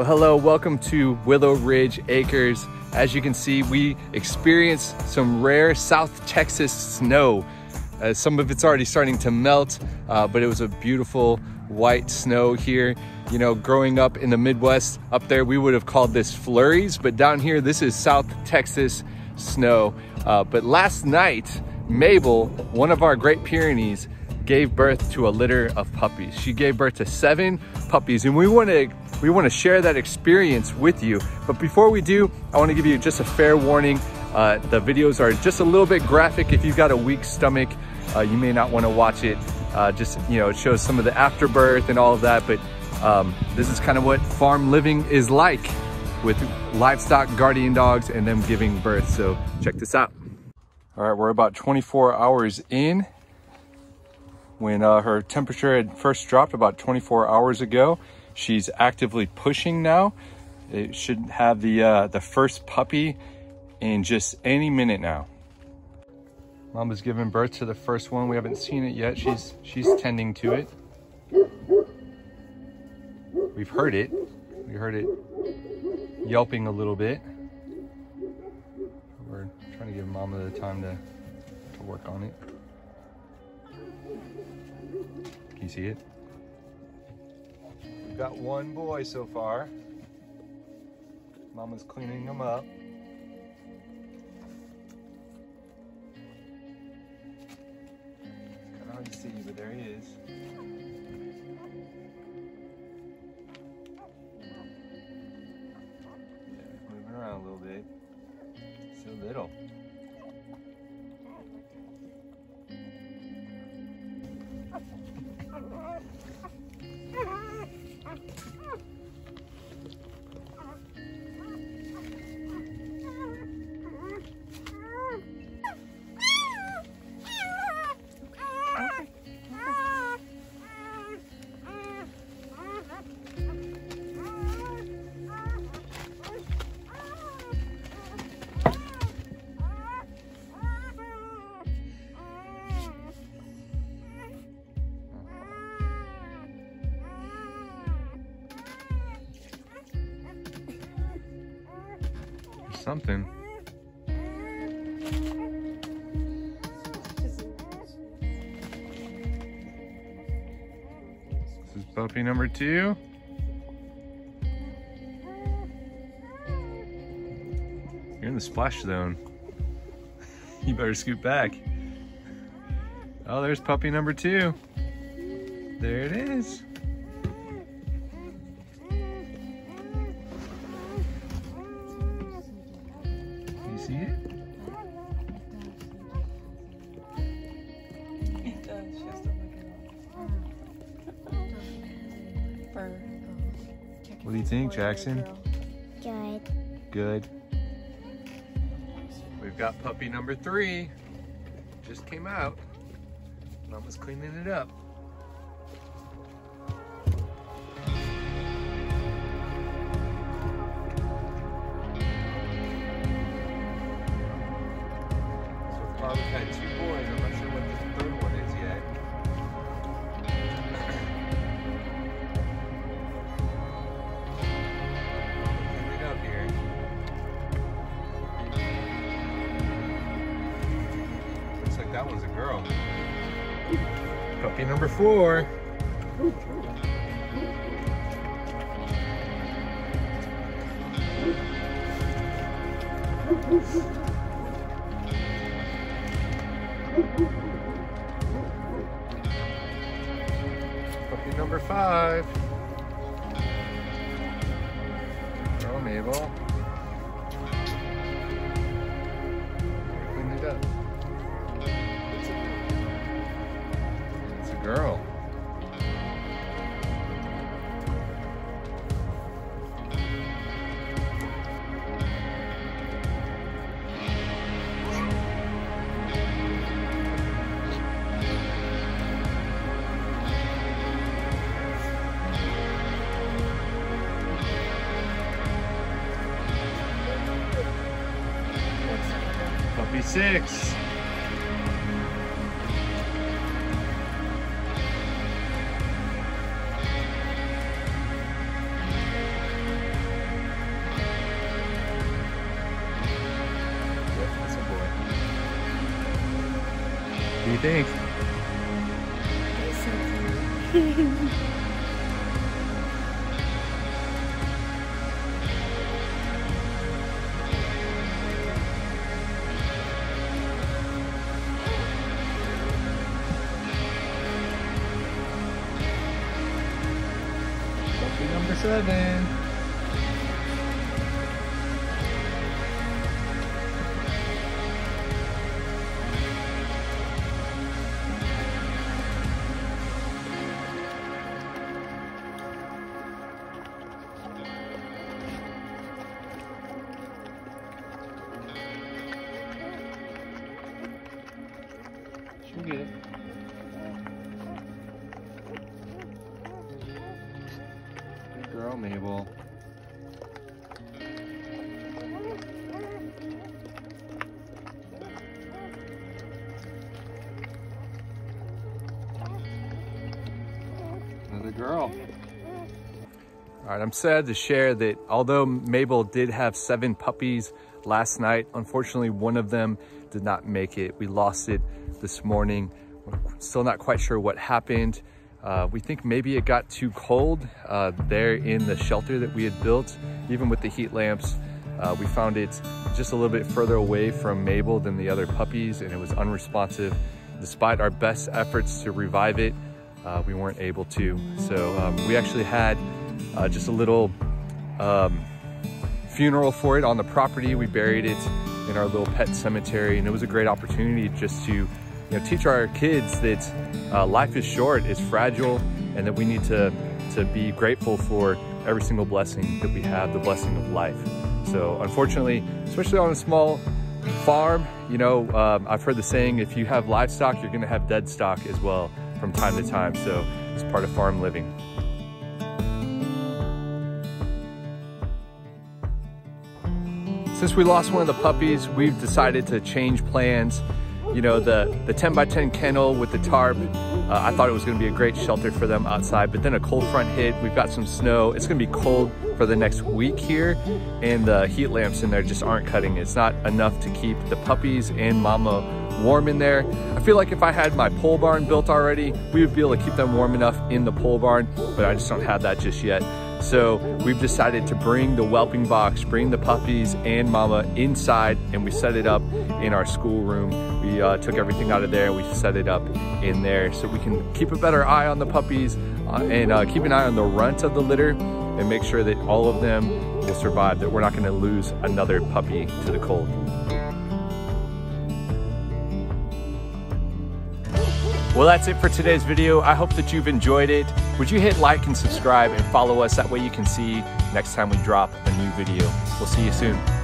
Well, hello, welcome to Willow Ridge Acres. As you can see, we experienced some rare South Texas snow. Uh, some of it's already starting to melt, uh, but it was a beautiful white snow here. You know, growing up in the Midwest, up there we would have called this flurries, but down here this is South Texas snow. Uh, but last night, Mabel, one of our Great Pyrenees, gave birth to a litter of puppies. She gave birth to seven puppies and we want to we want to share that experience with you. But before we do, I want to give you just a fair warning. Uh, the videos are just a little bit graphic. If you've got a weak stomach, uh, you may not want to watch it. Uh, just, you know, it shows some of the afterbirth and all of that. But um, this is kind of what farm living is like with livestock guardian dogs and them giving birth. So check this out. All right, we're about 24 hours in when uh, her temperature had first dropped about 24 hours ago. She's actively pushing now. It should have the, uh, the first puppy in just any minute now. Mama's giving birth to the first one. We haven't seen it yet. She's, she's tending to it. We've heard it. We heard it yelping a little bit. We're trying to give Mama the time to, to work on it. Can you see it? We've got one boy so far. Mama's cleaning him up. It's kind of hard to see, but there he is. Ah! Something. This is puppy number two. You're in the splash zone. you better scoot back. Oh, there's puppy number two. There it is. What do you think, Jackson? Good. Good. We've got puppy number three. Just came out. Mama's cleaning it up. That one's a girl. Puppy number four. Puppy number five. Girl Mabel. Girl. Puppy six. Think? Number seven. Girl. All right, I'm sad to share that although Mabel did have seven puppies last night, unfortunately one of them did not make it. We lost it this morning. We're still not quite sure what happened. Uh, we think maybe it got too cold uh, there in the shelter that we had built. Even with the heat lamps, uh, we found it just a little bit further away from Mabel than the other puppies and it was unresponsive. Despite our best efforts to revive it, uh, we weren't able to. So um, we actually had uh, just a little um, funeral for it on the property. We buried it in our little pet cemetery and it was a great opportunity just to you know, teach our kids that uh, life is short, it's fragile, and that we need to, to be grateful for every single blessing that we have, the blessing of life. So unfortunately, especially on a small farm, you know, um, I've heard the saying, if you have livestock, you're gonna have dead stock as well from time to time. So it's part of farm living. Since we lost one of the puppies, we've decided to change plans. You know, the, the 10 by 10 kennel with the tarp, uh, I thought it was gonna be a great shelter for them outside, but then a cold front hit, we've got some snow. It's gonna be cold for the next week here, and the heat lamps in there just aren't cutting. It's not enough to keep the puppies and mama warm in there. I feel like if I had my pole barn built already, we would be able to keep them warm enough in the pole barn, but I just don't have that just yet. So we've decided to bring the whelping box, bring the puppies and mama inside and we set it up in our school room. We uh, took everything out of there we set it up in there so we can keep a better eye on the puppies uh, and uh, keep an eye on the runt of the litter and make sure that all of them will survive, that we're not gonna lose another puppy to the cold. Well, that's it for today's video. I hope that you've enjoyed it. Would you hit like and subscribe and follow us? That way you can see next time we drop a new video. We'll see you soon.